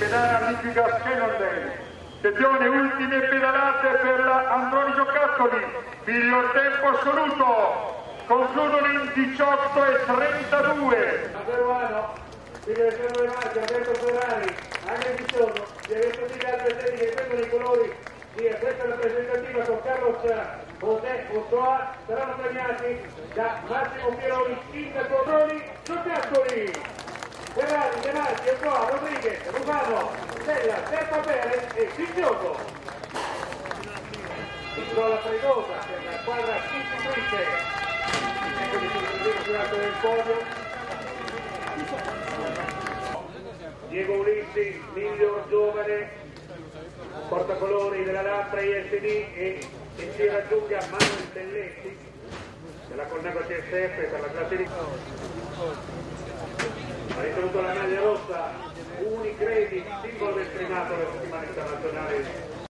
Sedana Liquigas Cannondale. Sezione ultime pedalate per la Androni Giocattoli, miglior tempo assoluto, concludono in 18 e 32. A peruano, le marche, Alberto Ferrari, anche di giorno, di aver tutti gli altri atleti che prendono i colori di questa rappresentativa con José Ochoa, saranno premiati da Massimo Pieroni, sindaco Droni, Giocattoli. Marchi, Ochoa, Rodriguez, Rufano, Stella, Serpa Perez e Silvioso. Piccola Fregosa per la squadra vincitrice. Ecco di tutto sull'alto del podio. Diego Ulissi, miglior giovane, portacolori della Lamprey ISD e che si raggiunge a Manuel Belletti della Cornaco CSF per la classifica ricevuto la maglia rossa Unicredit, simbolo del primato della settimana internazionale